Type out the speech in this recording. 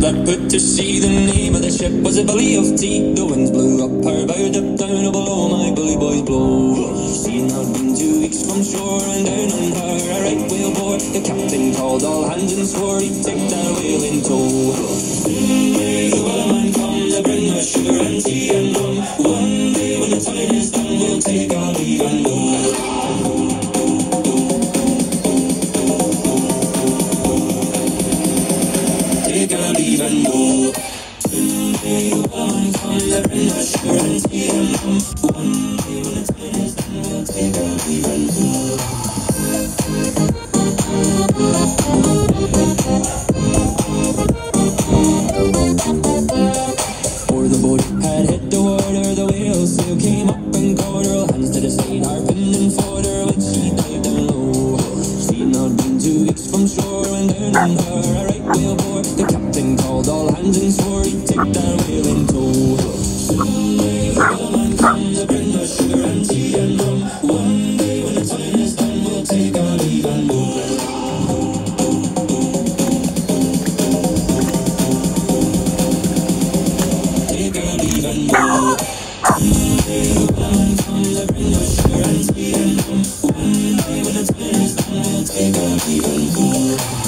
that put to sea. The name of the ship was a Billy of Tea. The winds blew up her bow, up down below my bully boys blow. Seen had been two weeks from shore, and down on her a right whale bore. The captain called all hands and swore he'd take that whale in tow. And the wellerman come to bring us sugar and tea and. One day when time is done, we'll take leave and go. Before the boat had hit the water, the whale sail came up on shore and down on her a right whale bore. The captain called all hands and swore he'd take that whale in tow. Soon may follow man to bring us sugar and tea and rum. One day when the time is done, we'll take our leave and go. Take our leave and go. Thank you.